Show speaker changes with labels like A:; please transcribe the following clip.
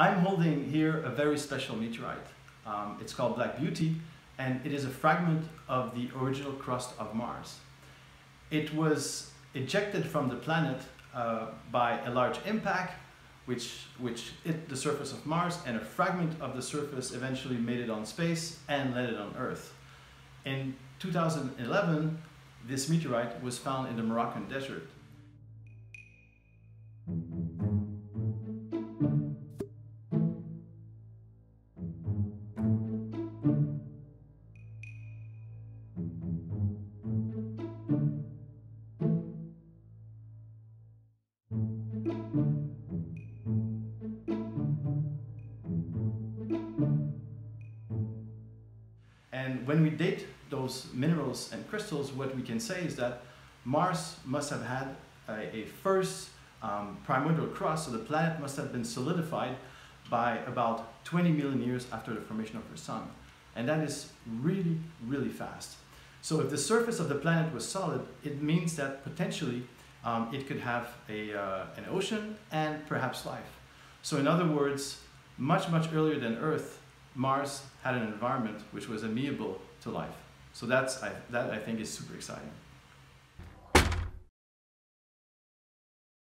A: I'm holding here a very special meteorite. Um, it's called Black Beauty and it is a fragment of the original crust of Mars. It was ejected from the planet uh, by a large impact which, which hit the surface of Mars and a fragment of the surface eventually made it on space and landed on Earth. In 2011, this meteorite was found in the Moroccan desert. And when we date those minerals and crystals, what we can say is that Mars must have had a, a first um, primordial crust, so the planet must have been solidified by about 20 million years after the formation of our sun. And that is really, really fast. So if the surface of the planet was solid, it means that potentially um, it could have a, uh, an ocean and perhaps life. So in other words, much, much earlier than Earth, Mars had an environment which was amenable to life. So that's, I, that I think is super exciting.